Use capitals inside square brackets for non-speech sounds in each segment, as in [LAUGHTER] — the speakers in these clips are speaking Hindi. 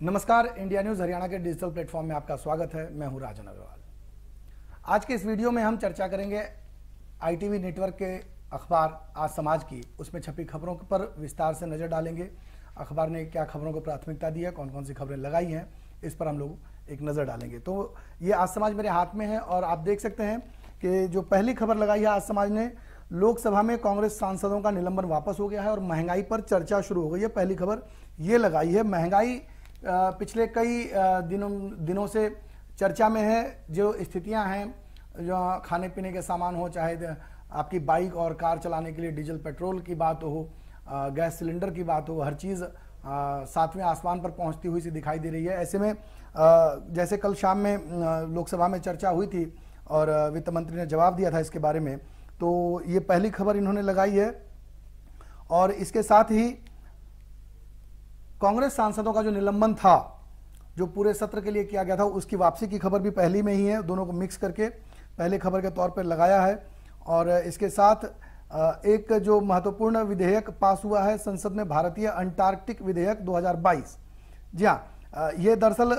नमस्कार, इंडिया न्यूज़ हरियाणा के डिजिटल प्लेटफॉर्म में आपका स्वागत है। मैं हूँ राजन अग्रवाल। आज के इस वीडियो में हम चर्चा करेंगे आईटीवी नेटवर्क के अखबार आज समाज की। उसमें छपी खबरों पर विस्तार से नज़र डालेंगे। अखबार ने क्या खबरों को प्राथमिकता दी है कौन कौन सी खबरें लगाई हैं, इस पर हम लोग एक नज़र डालेंगे। तो ये आज समाज मेरे हाथ में है और आप देख सकते हैं कि जो पहली खबर लगाई है आज समाज ने, लोकसभा में कांग्रेस सांसदों का निलंबन वापस हो गया है और महँगाई पर चर्चा शुरू हो गई है। पहली खबर ये लगाई है, महँगाई पिछले कई दिनों दिनों से चर्चा में है जो स्थितियाँ हैं, जो खाने पीने के सामान हो, चाहे आपकी बाइक और कार चलाने के लिए डीजल पेट्रोल की बात हो गैस सिलेंडर की बात हो, हर चीज़ सातवें आसमान पर पहुँचती हुई सी दिखाई दे रही है। ऐसे में जैसे कल शाम में लोकसभा में चर्चा हुई थी और वित्त मंत्री ने जवाब दिया था इसके बारे में तो ये पहली खबर इन्होंने लगाई है और इसके साथ ही कांग्रेस सांसदों का जो निलंबन था, जो पूरे सत्र के लिए किया गया था, उसकी वापसी की खबर भी पहली में ही है। दोनों को मिक्स करके पहले खबर के तौर पर लगाया है। और इसके साथ एक जो महत्वपूर्ण विधेयक पास हुआ है संसद में भारतीय अंटार्कटिक विधेयक 2022 जी हाँ ये दरअसल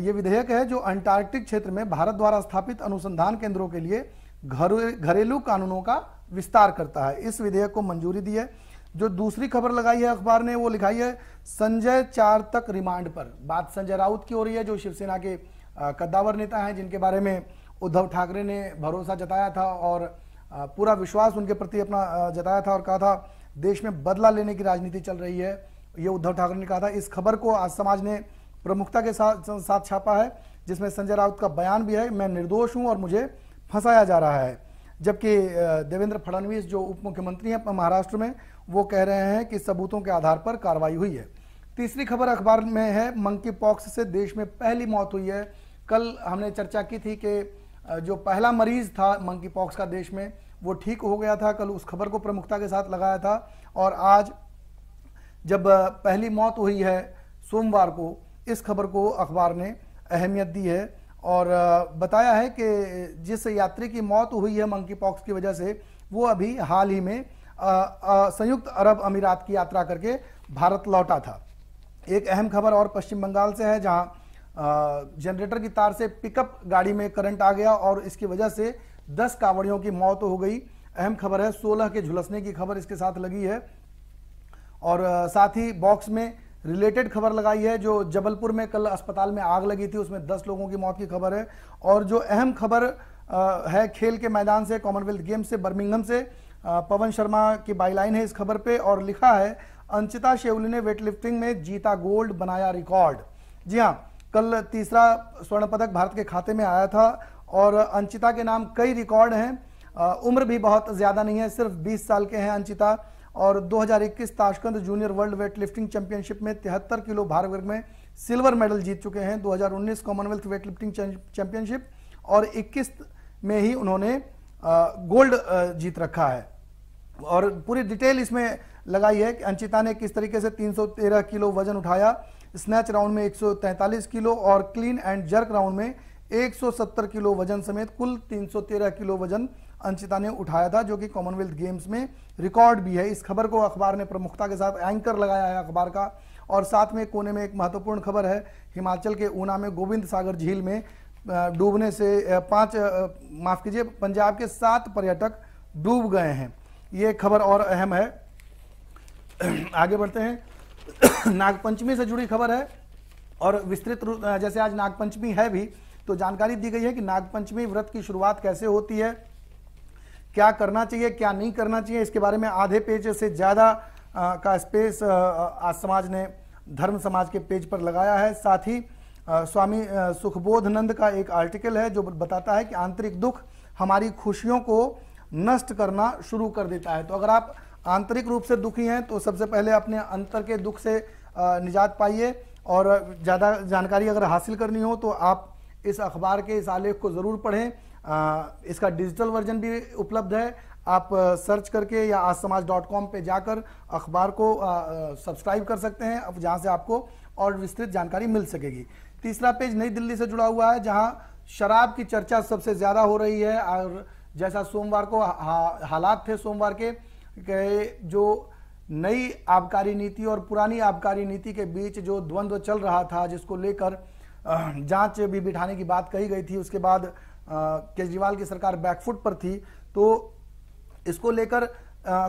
ये विधेयक है जो अंटार्कटिक क्षेत्र में भारत द्वारा स्थापित अनुसंधान केंद्रों के लिए घरेलू कानूनों का विस्तार करता है। इस विधेयक को मंजूरी दी है। जो दूसरी खबर लगाई है अखबार ने, वो लिखाई है, संजय चार तक रिमांड पर। बात संजय राउत की हो रही है, जो शिवसेना के कद्दावर नेता हैं, जिनके बारे में उद्धव ठाकरे ने भरोसा जताया था और पूरा विश्वास उनके प्रति अपना जताया था और कहा था, देश में बदला लेने की राजनीति चल रही है। ये उद्धव ठाकरे ने कहा था। इस खबर को आज समाज ने प्रमुखता के साथ साथ छापा है, जिसमें संजय राउत का बयान भी है, मैं निर्दोष हूँ और मुझे फंसाया जा रहा है। जबकि देवेंद्र फडणवीस, जो उप मुख्यमंत्री हैं, महाराष्ट्र में वो कह रहे हैं कि सबूतों के आधार पर कार्रवाई हुई है। तीसरी खबर अखबार में है मंकी पॉक्स से देश में पहली मौत हुई है। कल हमने चर्चा की थी कि जो पहला मरीज़ था मंकी पॉक्स का देश में, वो ठीक हो गया था। कल उस खबर को प्रमुखता के साथ लगाया था और आज जब पहली मौत हुई है सोमवार को, इस खबर को अखबार ने अहमियत दी है और बताया है कि जिस यात्री की मौत हुई है मंकी पॉक्स की वजह से, वो अभी हाल ही में संयुक्त अरब अमीरात की यात्रा करके भारत लौटा था। एक अहम खबर और पश्चिम बंगाल से है, जहाँ जनरेटर की तार से पिकअप गाड़ी में करंट आ गया और इसकी वजह से 10 कावड़ियों की मौत हो गई। अहम खबर है 16 के झुलसने की खबर इसके साथ लगी है। और साथ ही बॉक्स में रिलेटेड खबर लगाई है, जो जबलपुर में कल अस्पताल में आग लगी थी, उसमें 10 लोगों की मौत की खबर है। और जो अहम खबर है खेल के मैदान से, कॉमनवेल्थ गेम से बर्मिंगम से पवन शर्मा की बाईलाइन है इस खबर पे और लिखा है, अंचिता शेवली ने वेटलिफ्टिंग में जीता गोल्ड बनाया रिकॉर्ड। जी हाँ कल तीसरा स्वर्ण पदक भारत के खाते में आया था और अंचिता के नाम कई रिकॉर्ड हैं। उम्र भी बहुत ज़्यादा नहीं है, सिर्फ़ 20 साल के हैं अंचिता और 2021 Tashkent junior world weightlifting championship में तिहत्तर किलो भार वर्ग में सिल्वर मेडल जीत चुके हैं। 2019 कॉमनवेल्थ वेट लिफ्टिंग चैंपियनशिप और 21 में ही उन्होंने गोल्ड जीत रखा है। और पूरी डिटेल इसमें लगाई है कि अंचिता ने किस तरीके से 313 किलो वज़न उठाया। स्नैच राउंड में 143 किलो और क्लीन एंड जर्क राउंड में 170 किलो वज़न समेत कुल 313 किलो वज़न अंशिता ने उठाया था, जो कि कॉमनवेल्थ गेम्स में रिकॉर्ड भी है। इस खबर को अखबार ने प्रमुखता के साथ एंकर लगाया है अखबार का। और साथ में कोने में एक महत्वपूर्ण खबर है, हिमाचल के ऊना में गोविंद सागर झील में डूबने से पाँच माफ़ कीजिए, पंजाब के सात पर्यटक डूब गए हैं। ये खबर और अहम है। [CLEARS THROAT] आगे बढ़ते हैं। [CLEARS THROAT] नागपंचमी से जुड़ी खबर है और विस्तृत रूप जैसे आज नागपंचमी है भी तो जानकारी दी गई है कि नागपंचमी व्रत की शुरुआत कैसे होती है, क्या करना चाहिए, क्या नहीं करना चाहिए, इसके बारे में आधे पेज से ज़्यादा का स्पेस आज समाज ने, धर्म समाज के पेज पर लगाया है। साथ ही स्वामी सुखबोधनंद का एक आर्टिकल है जो बताता है कि आंतरिक दुख हमारी खुशियों को नष्ट करना शुरू कर देता है। तो अगर आप आंतरिक रूप से दुखी हैं तो सबसे पहले अपने अंतर के दुख से निजात पाइए और ज़्यादा जानकारी अगर हासिल करनी हो तो आप इस अखबार के इस आलेख को ज़रूर पढ़ें। इसका डिजिटल वर्जन भी उपलब्ध है। आप सर्च करके या आज समाज डॉट कॉम पर जाकर अखबार को सब्सक्राइब कर सकते हैं अब जहाँ से आपको और विस्तृत जानकारी मिल सकेगी। तीसरा पेज नई दिल्ली से जुड़ा हुआ है, जहाँ शराब की चर्चा सबसे ज़्यादा हो रही है, और जैसा सोमवार को हालात थे सोमवार के जो नई आबकारी नीति और पुरानी आबकारी नीति के बीच जो द्वंद्व चल रहा था, जिसको लेकर जाँच भी बिठाने की बात कही गई थी, उसके बाद केजरीवाल की सरकार बैकफुट पर थी तो इसको लेकर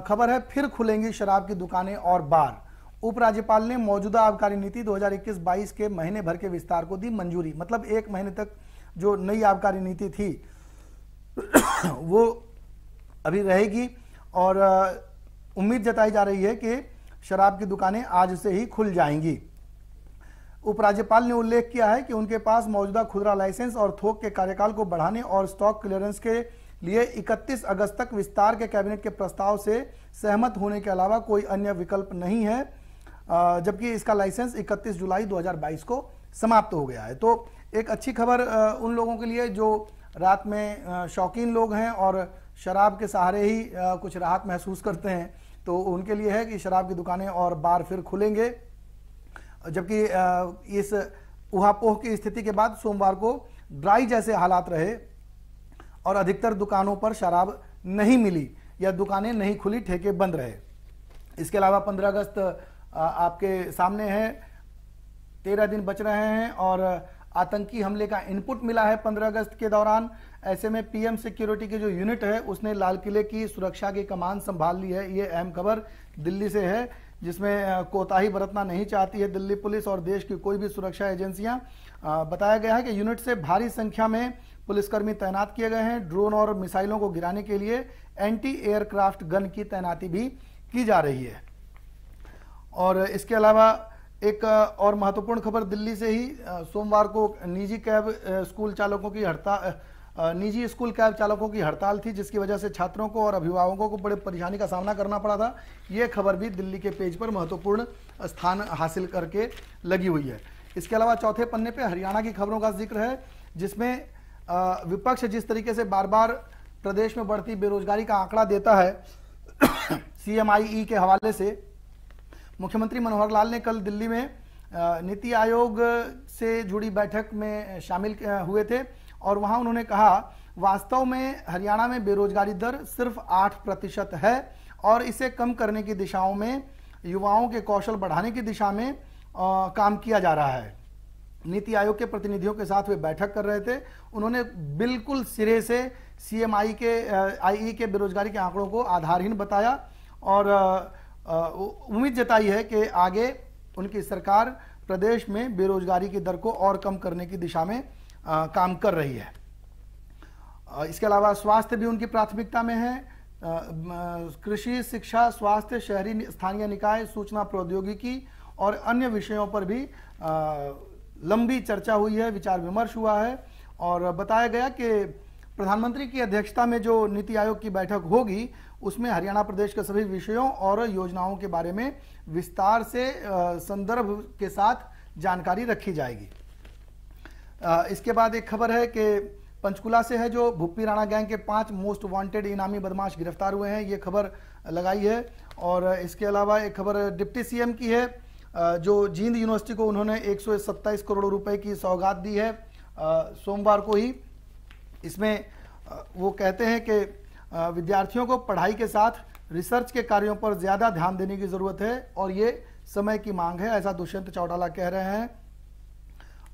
खबर है फिर खुलेंगी शराब की दुकानें और बार। उपराज्यपाल ने मौजूदा आबकारी नीति 2021-22 के महीने भर के विस्तार को दी मंजूरी। मतलब एक महीने तक जो नई आबकारी नीति थी, वो अभी रहेगी और उम्मीद जताई जा रही है कि शराब की दुकानें आज से ही खुल जाएँगी। उपराज्यपाल ने उल्लेख किया है कि उनके पास मौजूदा खुदरा लाइसेंस और थोक के कार्यकाल को बढ़ाने और स्टॉक क्लियरेंस के लिए 31 अगस्त तक विस्तार के कैबिनेट के प्रस्ताव से सहमत होने के अलावा कोई अन्य विकल्प नहीं है। जबकि इसका लाइसेंस 31 जुलाई 2022 को समाप्त हो गया है। तो एक अच्छी खबर उन लोगों के लिए जो रात में शौकीन लोग हैं और शराब के सहारे ही कुछ राहत महसूस करते हैं तो उनके लिए है कि शराब की दुकानें और बार फिर खुलेंगे। जबकि इस उहापोह की स्थिति के बाद सोमवार को ड्राई जैसे हालात रहे और अधिकतर दुकानों पर शराब नहीं मिली या दुकानें नहीं खुली, ठेके बंद रहे। इसके अलावा 15 अगस्त आपके सामने है। तेरह दिन बच रहे हैं और आतंकी हमले का इनपुट मिला है 15 अगस्त के दौरान। ऐसे में पीएम सिक्योरिटी की जो यूनिट है, उसने लाल किले की सुरक्षा की कमान संभाल ली है। ये अहम खबर दिल्ली से है, जिसमें कोताही बरतना नहीं चाहती है दिल्ली पुलिस और देश की कोई भी सुरक्षा एजेंसियाँ। बताया गया है कि यूनिट से भारी संख्या में पुलिसकर्मी तैनात किए गए हैं। ड्रोन और मिसाइलों को गिराने के लिए एंटी एयरक्राफ्ट गन की तैनाती भी की जा रही है। और इसके अलावा एक और महत्वपूर्ण खबर दिल्ली से ही सोमवार को निजी कैब स्कूल चालकों की हड़ताल निजी स्कूल कैब चालकों की हड़ताल थी, जिसकी वजह से छात्रों को और अभिभावकों को बड़े परेशानी का सामना करना पड़ा था। ये खबर भी दिल्ली के पेज पर महत्वपूर्ण स्थान हासिल करके लगी हुई है। इसके अलावा चौथे पन्ने पर हरियाणा की खबरों का ज़िक्र है, जिसमें विपक्ष जिस तरीके से बार बार प्रदेश में बढ़ती बेरोजगारी का आंकड़ा देता है, [COUGHS] सीएमआईई के हवाले से मुख्यमंत्री मनोहर लाल ने कल दिल्ली में नीति आयोग से जुड़ी बैठक में शामिल हुए थे और वहाँ उन्होंने कहा वास्तव में हरियाणा में बेरोजगारी दर सिर्फ़ आठ प्रतिशत है और इसे कम करने की दिशाओं में युवाओं के कौशल बढ़ाने की दिशा में आ, काम किया जा रहा है। नीति आयोग के प्रतिनिधियों के साथ वे बैठक कर रहे थे। उन्होंने बिल्कुल सिरे से सीएमआई के आईई के बेरोजगारी के आंकड़ों को आधारहीन बताया और उम्मीद जताई है कि आगे उनकी सरकार प्रदेश में बेरोजगारी की दर को और कम करने की दिशा में आ, काम कर रही है। इसके अलावा स्वास्थ्य भी उनकी प्राथमिकता में है। कृषि शिक्षा स्वास्थ्य शहरी स्थानीय निकाय सूचना प्रौद्योगिकी और अन्य विषयों पर भी आ, लंबी चर्चा हुई है विचार विमर्श हुआ है और बताया गया कि प्रधानमंत्री की अध्यक्षता में जो नीति आयोग की बैठक होगी उसमें हरियाणा प्रदेश के सभी विषयों और योजनाओं के बारे में विस्तार से संदर्भ के साथ जानकारी रखी जाएगी। इसके बाद एक खबर है कि पंचकुला से है जो भुप्पी राणा गैंग के पाँच मोस्ट वांटेड इनामी बदमाश गिरफ़्तार हुए हैं, ये खबर लगाई है। और इसके अलावा एक खबर डिप्टी सीएम की है जो जींद यूनिवर्सिटी को उन्होंने एक सौ सत्ताईस करोड़ रुपए की सौगात दी है सोमवार को ही। इसमें वो कहते हैं कि विद्यार्थियों को पढ़ाई के साथ रिसर्च के कार्यों पर ज़्यादा ध्यान देने की ज़रूरत है और ये समय की मांग है, ऐसा दुष्यंत चौटाला कह रहे हैं।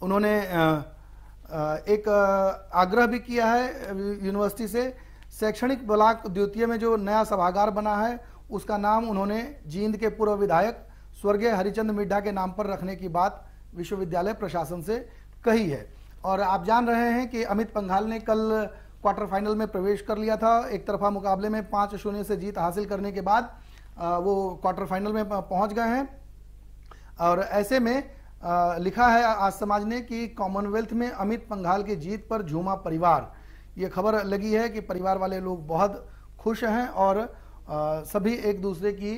उन्होंने एक आग्रह भी किया है यूनिवर्सिटी से, शैक्षणिक ब्लॉक द्वितीय में जो नया सभागार बना है, उसका नाम उन्होंने जींद के पूर्व विधायक स्वर्गीय हरिचंद मिड्ढा के नाम पर रखने की बात विश्वविद्यालय प्रशासन से कही है। और आप जान रहे हैं कि अमित पंघाल ने कल क्वार्टर फाइनल में प्रवेश कर लिया था। एक तरफा मुकाबले में पाँच शून्य से जीत हासिल करने के बाद वो क्वार्टर फाइनल में पहुँच गए हैं। और ऐसे में लिखा है आज समाज ने कि कॉमनवेल्थ में अमित पंघाल की जीत पर झूमा परिवार। ये खबर लगी है कि परिवार वाले लोग बहुत खुश हैं और सभी एक दूसरे की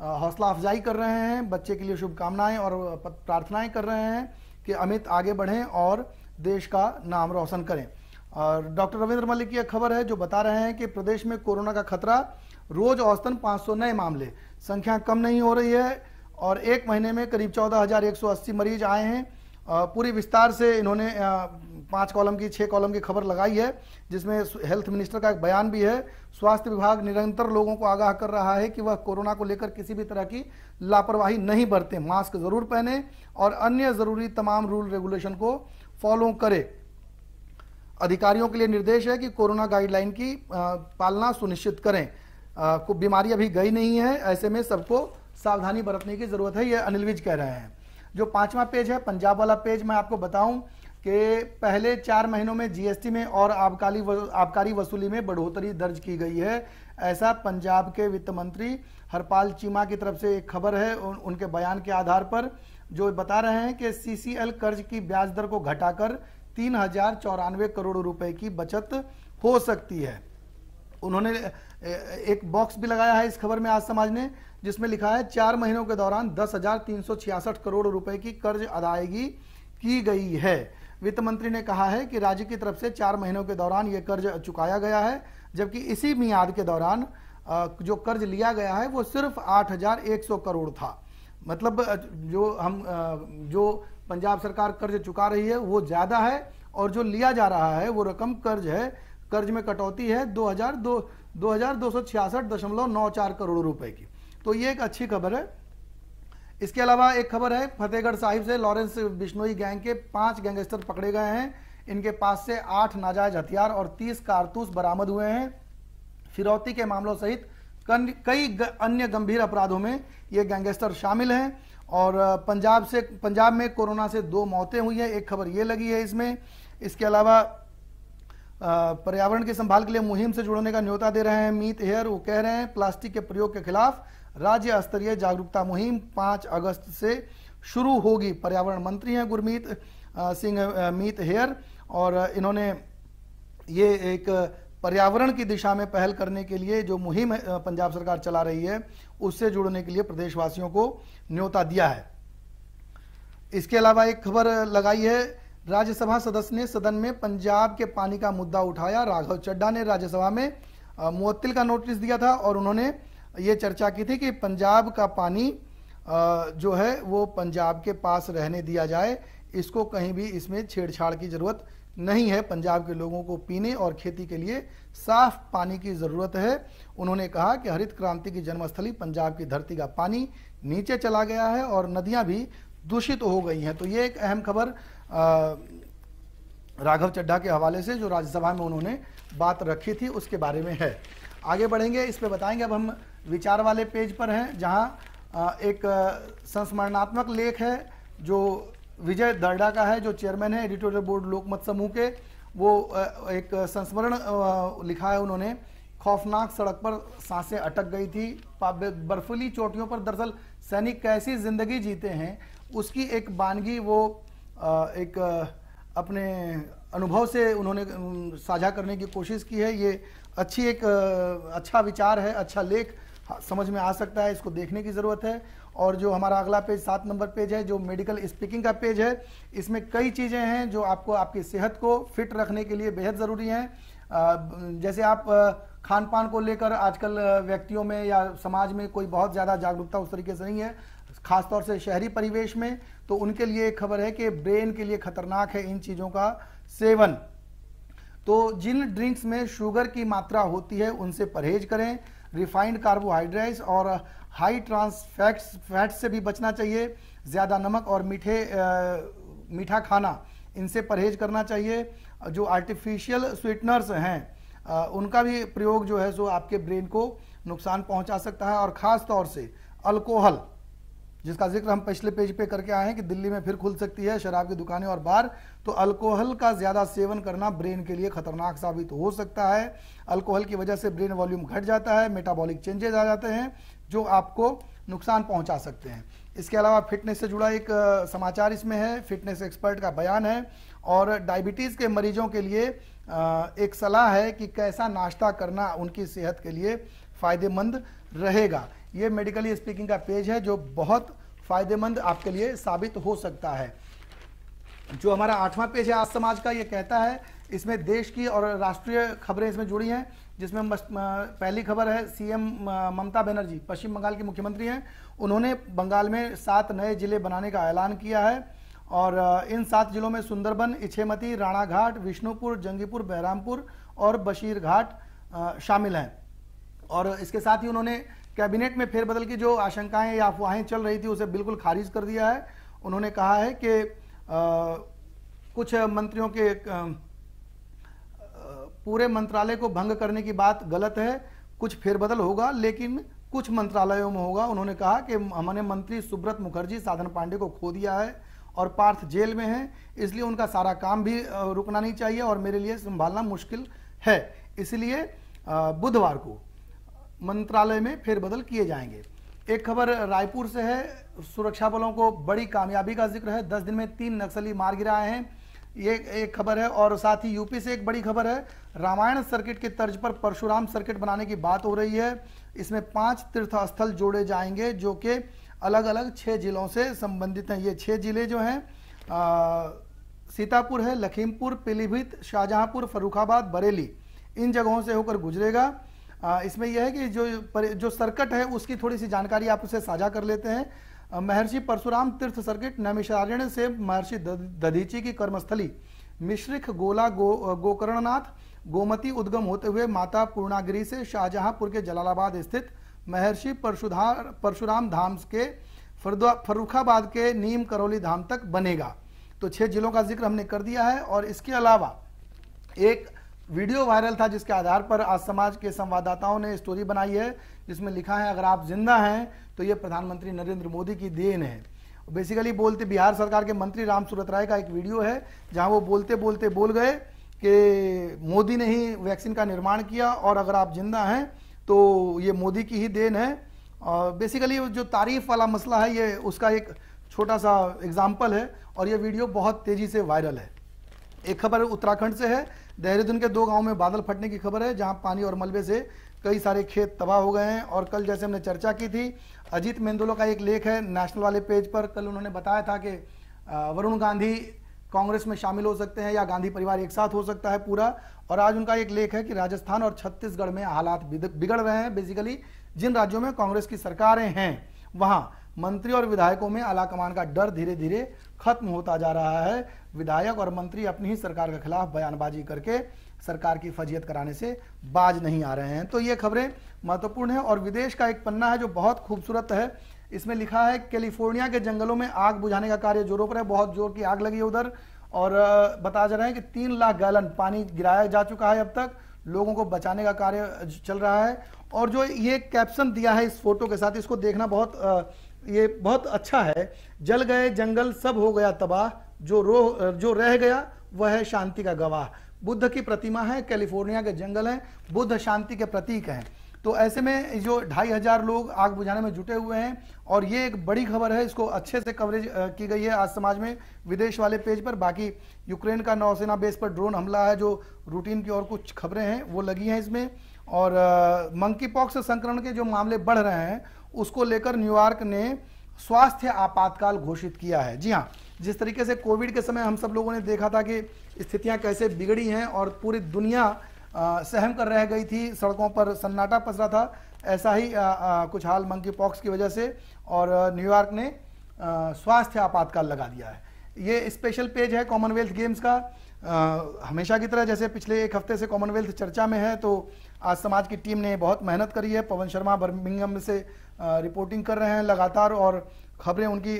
हौसला अफजाई कर रहे हैं। बच्चे के लिए शुभकामनाएँ और प्रार्थनाएँ कर रहे हैं कि अमित आगे बढ़ें और देश का नाम रोशन करें। और डॉक्टर रविंद्र मलिक की खबर है जो बता रहे हैं कि प्रदेश में कोरोना का खतरा रोज औसतन 500 नए मामले। संख्या कम नहीं हो रही है और एक महीने में करीब 14,180 मरीज़ आए हैं। पूरी विस्तार से इन्होंने पाँच कॉलम की छह कॉलम की खबर लगाई है जिसमें हेल्थ मिनिस्टर का एक बयान भी है। स्वास्थ्य विभाग निरंतर लोगों को आगाह कर रहा है कि वह कोरोना को लेकर किसी भी तरह की लापरवाही नहीं बरतें। मास्क ज़रूर पहने और अन्य ज़रूरी तमाम रूल रेगुलेशन को फॉलो करे। अधिकारियों के लिए निर्देश है कि कोरोना गाइडलाइन की पालना सुनिश्चित करें। बीमारी अभी गई नहीं है ऐसे में सबको सावधानी बरतने की ज़रूरत है ये अनिल विज कह रहे हैं। जो पांचवा पेज है पंजाब वाला पेज मैं आपको बताऊँ कि पहले चार महीनों में जीएसटी में और आबकारी आबकारी वसूली में बढ़ोतरी दर्ज की गई है। ऐसा पंजाब के वित्त मंत्री हरपाल चीमा की तरफ़ से एक खबर है उन, उनके बयान के आधार पर जो बता रहे हैं कि सीसीएल कर्ज की ब्याज दर को घटाकर तीन हज़ार चौरानवे करोड़ रुपए की बचत हो सकती है। उन्होंने एक बॉक्स भी लगाया है इस खबर में आज समाज ने, जिसमें लिखा है, चार महीनों के दौरान दस हज़ार तीन सौ छियासठ करोड़ रुपए की कर्ज अदायगी की गई है। वित्त मंत्री ने कहा है कि राज्य की तरफ़ से चार महीनों के दौरान यह कर्ज चुकाया गया है, जबकि इसी मियाद के दौरान जो कर्ज लिया गया है, वो सिर्फ़ आठ हज़ार एक सौ करोड़ था। मतलब जो हम जो पंजाब सरकार कर्ज चुका रही है, वो ज़्यादा है और जो लिया जा रहा है, वो रकम कर्ज है, कर्ज में कटौती है दो हज़ार दो दो हज़ार दो सौ छियासठ दशमलव नौ चार करोड़ रुपए की। तो ये एक अच्छी खबर है। इसके अलावा एक खबर है, फतेहगढ़ साहिब से लॉरेंस बिश्नोई गैंग के पाँच गैंगस्टर पकड़े गए हैं। इनके पास से आठ नाजायज हथियार और तीस कारतूस बरामद हुए हैं। फिरौती के मामलों सहित कई अन्य गंभीर अपराधों में ये गैंगस्टर शामिल हैं। और पंजाब से, पंजाब में कोरोना से दो मौतें हुई हैं, एक खबर ये लगी है इसमें। इसके अलावा पर्यावरण की संभाल के लिए मुहिम से जुड़ने का न्योता दे रहे हैं मीत हेयर, वो कह रहे हैं, प्लास्टिक के प्रयोग के खिलाफ राज्य स्तरीय जागरूकता मुहिम 5 अगस्त से शुरू होगी। पर्यावरण मंत्री हैं गुरमीत सिंह मीत हेयर और इन्होंने ये एक पर्यावरण की दिशा में पहल करने के लिए जो मुहिम पंजाब सरकार चला रही है, उससे जुड़ने के लिए प्रदेशवासियों को न्योता दिया है। इसके अलावा एक खबर लगाई है, राज्यसभा सदस्य ने सदन में पंजाब के पानी का मुद्दा उठाया। राघव चड्डा ने राज्यसभा में मुअत्तिल का नोटिस दिया था और उन्होंने ये चर्चा की थी कि पंजाब का पानी जो है, वो पंजाब के पास रहने दिया जाए, इसको कहीं भी इसमें छेड़छाड़ की ज़रूरत नहीं है पंजाब के लोगों को पीने और खेती के लिए साफ़ पानी की ज़रूरत है। उन्होंने कहा कि हरित क्रांति की जन्मस्थली पंजाब की धरती का पानी नीचे चला गया है और नदियाँ भी दूषित हो गई हैं। तो ये एक अहम खबर राघव चड्ढा के हवाले से जो राज्यसभा में उन्होंने बात रखी थी, उसके बारे में है। आगे बढ़ेंगे, इस पर बताएँगे। अब हम विचार वाले पेज पर हैं, जहाँ एक संस्मरणात्मक लेख है, जो विजय दर्डा का है, जो चेयरमैन है, एडिटोरियल बोर्ड लोकमत समूह के, वो एक संस्मरण लिखा है उन्होंने, खौफनाक सड़क पर साँसें अटक गई थी बर्फीली चोटियों पर दरअसल सैनिक कैसी ज़िंदगी जीते हैं, उसकी एक बानगी वो एक अपने अनुभव से उन्होंने साझा करने की कोशिश की है, ये अच्छी एक अच्छा विचार है अच्छा लेख समझ में आ सकता है, इसको देखने की ज़रूरत है और जो हमारा अगला पेज, सात नंबर पेज है, जो मेडिकल स्पीकिंग का पेज है, इसमें कई चीज़ें हैं जो आपको आपकी सेहत को फिट रखने के लिए बेहद ज़रूरी हैं। जैसे आप खान पान को लेकर आजकल व्यक्तियों में या समाज में कोई बहुत ज़्यादा जागरूकता उस तरीके से नहीं है, खासतौर से शहरी परिवेश में तो उनके लिए एक खबर है कि ब्रेन के लिए खतरनाक है इन चीज़ों का सेवन। तो जिन ड्रिंक्स में शुगर की मात्रा होती है, उनसे परहेज करें, रिफाइंड कार्बोहाइड्रेट्स और हाई ट्रांस फैट्स फैट्स से भी बचना चाहिए, ज़्यादा नमक और मीठे मीठा खाना, इनसे परहेज करना चाहिए। जो आर्टिफिशियल स्वीटनर्स हैं उनका भी प्रयोग जो है सो आपके ब्रेन को नुकसान पहुँचा सकता है और ख़ास तौर से अल्कोहल। जिसका ज़िक्र हम पिछले पेज पे करके आए हैं कि दिल्ली में फिर खुल सकती है शराब की दुकानें और बार तो अल्कोहल का ज़्यादा सेवन करना ब्रेन के लिए खतरनाक साबित हो सकता है। अल्कोहल की वजह से ब्रेन वॉल्यूम घट जाता है मेटाबॉलिक चेंजेज आ जाते हैं, जो आपको नुकसान पहुँचा सकते हैं। इसके अलावा फिटनेस से जुड़ा एक समाचार इसमें है फिटनेस एक्सपर्ट का बयान है, और डायबिटीज़ के मरीजों के लिए एक सलाह है कि कैसा नाश्ता करना उनकी सेहत के लिए फ़ायदेमंद रहेगा। ये मेडिकली स्पीकिंग का पेज है जो बहुत फ़ायदेमंद आपके लिए साबित हो सकता है। जो हमारा आठवां पेज है, आज समाज का ये कहता है, इसमें देश की और राष्ट्रीय खबरें इसमें जुड़ी हैं, जिसमें पहली खबर है, सीएम ममता बनर्जी, पश्चिम बंगाल के मुख्यमंत्री हैं। उन्होंने बंगाल में सात नए ज़िले बनाने का ऐलान किया है और इन सात जिलों में सुंदरबन, इछेमती, राणाघाट, विष्णुपुर, जंगीपुर, बहरामपुर और बशीर घाट शामिल हैं। और इसके साथ ही उन्होंने कैबिनेट में फेरबदल की जो आशंकाएँ या अफवाहें चल रही थी उसे बिल्कुल खारिज कर दिया है। उन्होंने कहा है कि कुछ मंत्रियों के अ, पूरे मंत्रालय को भंग करने की बात गलत है। कुछ फेरबदल होगा लेकिन कुछ मंत्रालयों में होगा। उन्होंने कहा कि हमने मंत्री सुब्रत मुखर्जी साधन पांडे को खो दिया है और पार्थ जेल में है इसलिए उनका सारा काम भी रुकना नहीं चाहिए और मेरे लिए संभालना मुश्किल है। इसलिए बुधवार को मंत्रालय में फेरबदल किए जाएँगे। एक खबर रायपुर से है, सुरक्षा बलों को बड़ी कामयाबी का ज़िक्र है। दस दिन में तीन नक्सली मार गिराए हैं। ये एक खबर है और साथ ही यूपी से एक बड़ी खबर है, रामायण सर्किट के तर्ज पर परशुराम सर्किट बनाने की बात हो रही है। इसमें पाँच तीर्थ स्थल जोड़े जाएँगे, जो कि अलग अलग छः जिलों से संबंधित हैं। ये छः ज़िले जो हैं सीतापुर है, लखीमपुर, पीलीभीत, शाहजहांपुर फरुखाबाद बरेली। इन जगहों से होकर गुजरेगा। इसमें यह है कि जो जो सर्किट है, उसकी थोड़ी सी जानकारी आप उसे साझा कर लेते हैं। महर्षि परशुराम तीर्थ सर्किट नैमिषारण्य से महर्षि दधीची की कर्मस्थली, मिश्रिख गोला गो, गोकर्णनाथ, गोमती उद्गम होते हुए माता पूर्णागिरी से शाहजहांपुर के जलालाबाद स्थित महर्षि परशुधार, परशुराम धाम के फर्रुखाबाद के नीम करौली धाम तक बनेगा। तो छह जिलों का ज़िक्र हमने कर दिया है और इसके अलावा एक वीडियो वायरल था जिसके आधार पर आज समाज के संवाददाताओं ने स्टोरी बनाई है, जिसमें लिखा है, अगर आप ज़िंदा हैं तो ये प्रधानमंत्री नरेंद्र मोदी की देन है। बेसिकली बोलते बिहार सरकार के मंत्री राम सूरत राय का एक वीडियो है, जहाँ वो बोलते बोलते बोल गए कि मोदी ने ही वैक्सीन का निर्माण किया और अगर आप ज़िंदा हैं तो ये मोदी की ही देन है। और बेसिकली जो तारीफ़ वाला मसला है, ये उसका एक छोटा सा एग्ज़ाम्पल है और ये वीडियो बहुत तेज़ी से वायरल है। एक खबर उत्तराखंड से है देहरादून के दो गाँवों में बादल फटने की खबर है, जहाँ पानी और मलबे से कई सारे खेत तबाह हो गए हैं। और कल जैसे हमने चर्चा की थी, अजीत मेंदोलो का एक लेख है नेशनल वाले पेज पर। कल उन्होंने बताया था कि वरुण गांधी कांग्रेस में शामिल हो सकते हैं या गांधी परिवार एक साथ हो सकता है पूरा। और आज उनका एक लेख है कि राजस्थान और छत्तीसगढ़ में हालात बिगड़ रहे हैं। बेसिकली, जिन राज्यों में कांग्रेस की सरकारें हैं, वहाँ मंत्री और विधायकों में आलाकमान का डर धीरे धीरे खत्म होता जा रहा है। विधायक और मंत्री अपनी ही सरकार के खिलाफ बयानबाजी करके सरकार की फजीयत कराने से बाज नहीं आ रहे हैं। तो ये खबरें महत्वपूर्ण है और विदेश का एक पन्ना है जो बहुत खूबसूरत है। इसमें लिखा है, कैलिफ़ोर्निया के जंगलों में आग बुझाने का कार्य जोरों पर है। बहुत ज़ोर की आग लगी है उधर। और बताया जा रहा है कि तीन लाख गैलन पानी गिराया जा चुका है अब तक। लोगों को बचाने का कार्य चल रहा है। और जो ये कैप्शन दिया है इस फ़ोटो के साथ, इसको देखना बहुत ये बहुत अच्छा है। जल गए, जंगल सब हो गया तबाह। जो रो जो रह गया, वह है शांति का गवाह। बुद्ध की प्रतिमा है, कैलिफ़ोर्निया के जंगल हैं। बुद्ध शांति के प्रतीक हैं। तो ऐसे में जो ढाई हज़ार लोग आग बुझाने में जुटे हुए हैं, और ये एक बड़ी खबर है, इसको अच्छे से कवरेज की गई है आज समाज में विदेश वाले पेज पर। बाकी यूक्रेन का नौसेना बेस पर ड्रोन हमला है, जो रूटीन की और कुछ खबरें हैं, वो लगी हैं इसमें। और मंकी पॉक्स संक्रमण के जो मामले बढ़ रहे हैं, उसको लेकर न्यूयॉर्क ने स्वास्थ्य आपातकाल घोषित किया है। जी हाँ जिस तरीके से कोविड के समय हम सब लोगों ने देखा था कि स्थितियाँ कैसे बिगड़ी हैं, और पूरी दुनिया सहम कर रह गई थी सड़कों पर सन्नाटा पसरा था। ऐसा ही अ, अ, कुछ हाल मंकी पॉक्स की वजह से और न्यूयॉर्क ने स्वास्थ्य आपातकाल लगा दिया है। ये स्पेशल पेज है कॉमनवेल्थ गेम्स का। अ, हमेशा की तरह जैसे पिछले एक हफ़्ते से कॉमनवेल्थ चर्चा में है तो आज समाज की टीम ने बहुत मेहनत करी है। पवन शर्मा बर्मिंगम से रिपोर्टिंग कर रहे हैं लगातार और खबरें उनकी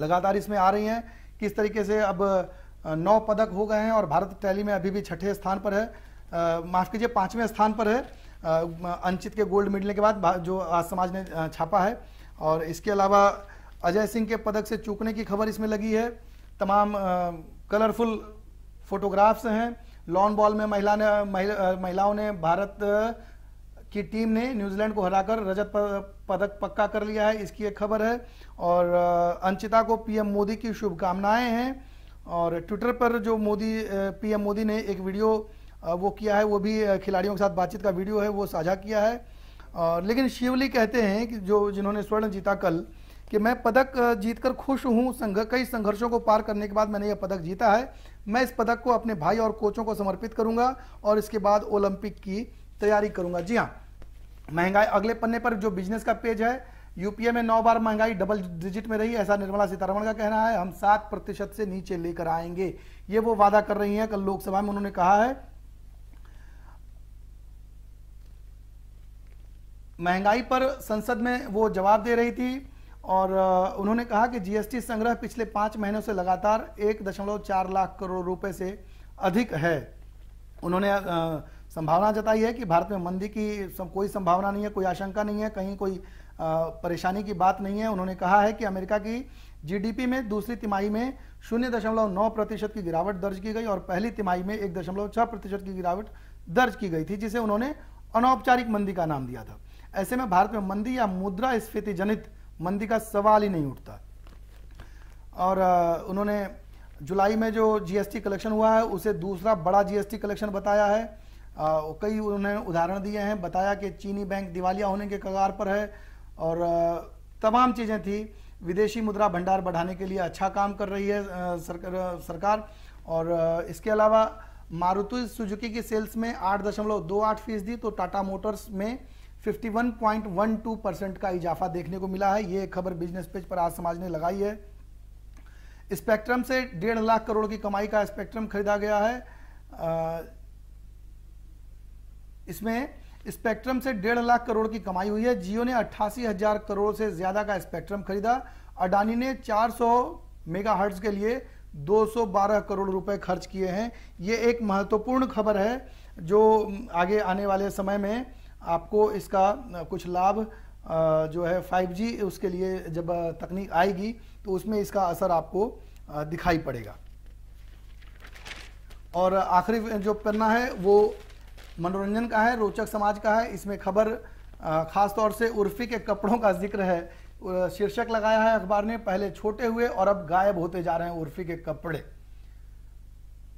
लगातार इसमें आ रही हैं। किस तरीके से अब नौ पदक हो गए हैं और भारत टैली में अभी भी छठे स्थान पर है। माफ़ कीजिए, पाँचवें स्थान पर है। अंचित के गोल्ड मिलने के बाद जो आज समाज ने छापा है। और इसके अलावा अजय सिंह के पदक से चूकने की खबर इसमें लगी है। तमाम कलरफुल फोटोग्राफ्स हैं। लॉन बॉल में महिला ने, महिला महिलाओं ने भारत की टीम ने न्यूजीलैंड को हराकर रजत पदक पक्का कर लिया है। इसकी एक खबर है। और अंचिता को पीएम मोदी की शुभकामनाएँ हैं। और ट्विटर पर जो मोदी पीएम मोदी ने एक वीडियो वो किया है, वो भी खिलाड़ियों के साथ बातचीत का वीडियो है, वो साझा किया है। लेकिन शिवली कहते हैं कि जो, जिन्होंने स्वर्ण जीता कल, कि मैं पदक जीतकर खुश हूँ, संघ, कई संघर्षों को पार करने के बाद मैंने यह पदक जीता है। मैं इस पदक को अपने भाई और कोचों को समर्पित करूँगा और इसके बाद ओलंपिक की तैयारी करूँगा। जी हाँ महँगाई अगले पन्ने पर जो बिज़नेस का पेज है, यूपीए में नौ बार महँगाई डबल डिजिट में रही, ऐसा निर्मला सीतारमण का कहना है। हम सात प्रतिशत से नीचे लेकर आएँगे। ये वो वादा कर रही हैं, कल लोकसभा में उन्होंने कहा है महँगाई पर संसद में वो जवाब दे रही थी और उन्होंने कहा कि जीएसटी संग्रह पिछले पाँच महीनों से लगातार एक दशमलव चार लाख करोड़ रुपए से अधिक है। उन्होंने संभावना जताई है कि भारत में मंदी की कोई संभावना नहीं है, कोई आशंका नहीं है, कहीं कोई परेशानी की बात नहीं है। उन्होंने कहा है कि अमेरिका की जीडीपी में दूसरी तिमाही में शून्य दशमलव नौ प्रतिशत की गिरावट दर्ज की गई और पहली तिमाही में एक दशमलव छह प्रतिशत की गिरावट दर्ज की गई थी, जिसे उन्होंने अनौपचारिक मंदी का नाम दिया था। ऐसे में भारत में मंदी या मुद्रा स्फीति जनित मंदी का सवाल ही नहीं उठता। और उन्होंने जुलाई में जो जीएसटी कलेक्शन हुआ है, उसे दूसरा बड़ा जीएसटी कलेक्शन बताया है। कई उन्होंने उदाहरण दिए हैं, बताया कि चीनी बैंक दिवालिया होने के कगार पर है और तमाम चीज़ें थी। विदेशी मुद्रा भंडार बढ़ाने के लिए अच्छा काम कर रही है सरकार सरकार। और इसके अलावा मारुति सुजुकी की सेल्स में आठ दशमलव दो आठ फ़ीसदी तो टाटा मोटर्स में 51.12 परसेंट का इजाफा देखने को मिला है। ये खबर बिज़नेस पेज पर आज समाज ने लगाई है। स्पेक्ट्रम से डेढ़ लाख करोड़ की कमाई का स्पेक्ट्रम खरीदा गया है। इसमें स्पेक्ट्रम से डेढ़ लाख करोड़ की कमाई हुई है। जियो ने अट्ठासी हज़ार करोड़ से ज़्यादा का स्पेक्ट्रम खरीदा। अडानी ने 400 मेगाहर्ट्ज के लिए 212 करोड़ रुपए खर्च किए हैं। ये एक महत्वपूर्ण खबर है जो आगे आने वाले समय में आपको इसका कुछ लाभ जो है 5G उसके लिए जब तकनीक आएगी तो उसमें इसका असर आपको दिखाई पड़ेगा। और आखिरी जो पन्ना है, वो मनोरंजन का है, रोचक समाज का है। इसमें खबर खास तौर से उर्फी के कपड़ों का ज़िक्र है। शीर्षक लगाया है अखबार ने, पहले छोटे हुए और अब गायब होते जा रहे हैं उर्फी के कपड़े।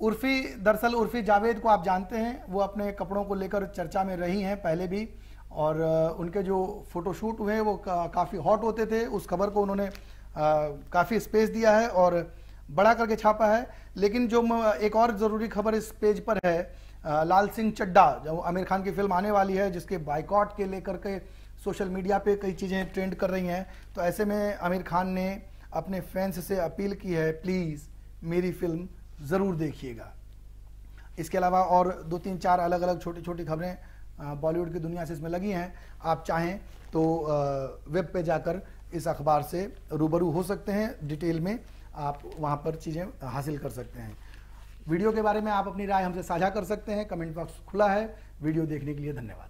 उर्फी, दरअसल उर्फी जावेद को आप जानते हैं, वो अपने कपड़ों को लेकर चर्चा में रही हैं पहले भी, और उनके जो फोटोशूट हुए वो काफ़ी हॉट होते थे, उस खबर को उन्होंने काफ़ी स्पेस दिया है और बड़ा करके छापा है। लेकिन जो एक और ज़रूरी खबर इस पेज पर है लाल सिंह चड्डा, जो आमिर खान की फ़िल्म आने वाली है, जिसके बाइकआउट के लेकर के सोशल मीडिया पे कई चीज़ें ट्रेंड कर रही हैं तो ऐसे में आमिर खान ने अपने फैंस से अपील की है, प्लीज़, मेरी फ़िल्म ज़रूर देखिएगा। इसके अलावा और दो तीन चार अलग अलग छोटी छोटी खबरें बॉलीवुड की दुनिया से इसमें लगी हैं। आप चाहें तो वेब पे जाकर इस अखबार से रूबरू हो सकते हैं। डिटेल में आप वहाँ पर चीज़ें हासिल कर सकते हैं। वीडियो के बारे में आप अपनी राय हमसे साझा कर सकते हैं। कमेंट बॉक्स खुला है। वीडियो देखने के लिए धन्यवाद।